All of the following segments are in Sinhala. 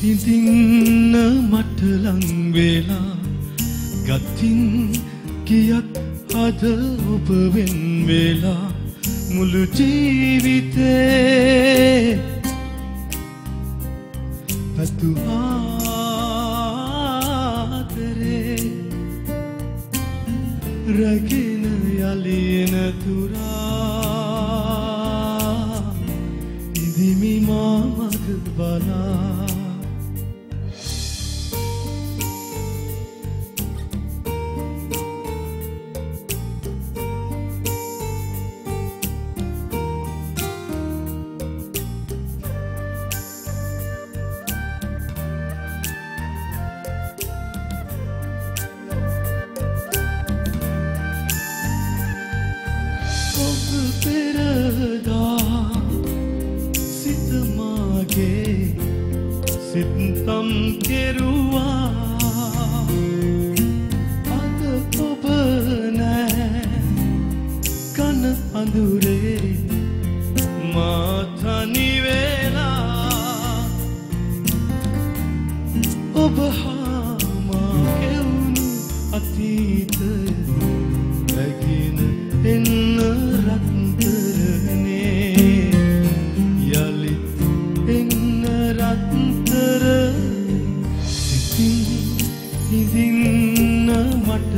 ඉඳින්න මට ලං වෙලා ගතින් ගියත් අද ඔබ වෙන් වෙලා මුළු ජීවිතේ පතුආතරේ රැගෙන යලියන තුරා සිත්තම් කෙරුවා. අද ඔබ නෑ කන අඳුරේ මාතනිවෙලා ඔබ හාමා කෙවුණු අතීතය.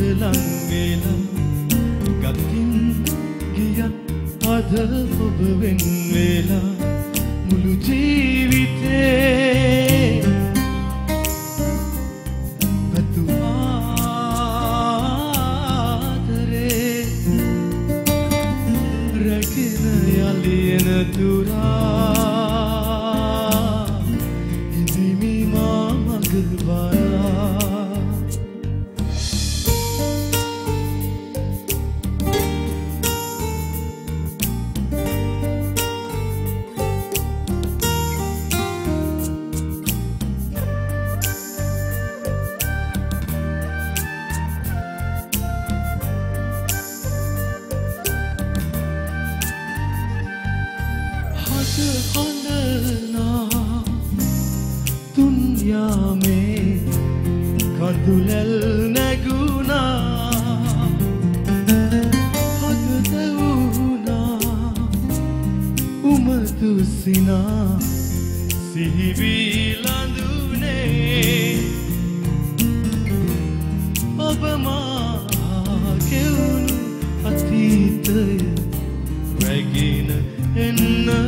ලංවෙලා ගතින් ගියත් අද ඔබ වෙන් වෙලා මුළු ජීවිතේ පතුආදරේ රැගෙන යලියන තුරා ඉදිමි මා මග බලා හද හඬනා තුන්යාමේ කඳුලැල් නැගුණා හදදවුණා උමතුසිනා සිහිවීලඳුනේ ඔබමා කෙවුණු අතීතය රැගෙන එන්න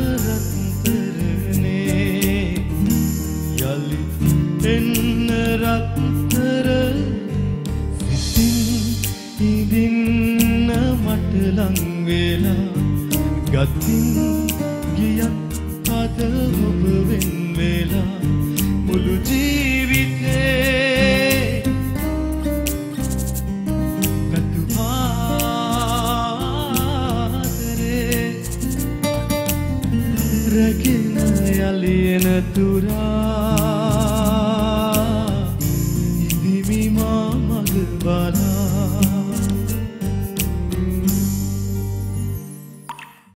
ගත්තී ගියත් අද ඔබ වෙන් වෙලා මුළු ජීවිතේ. ගත්තු ආදරේ. රැගෙන යලියන තුරා. ඉදිමි මා මග බලා